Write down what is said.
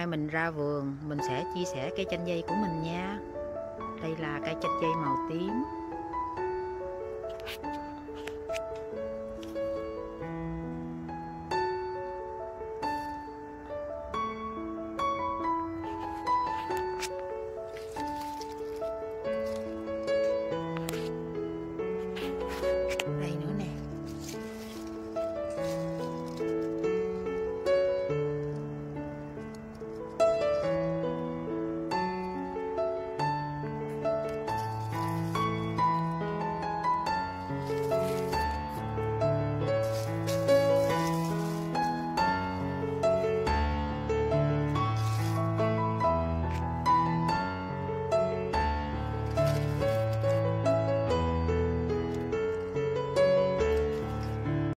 mai mình ra vườn, mình sẽ chia sẻ cây chanh dây của mình nha. Đây là cây chanh dây màu tím. Đây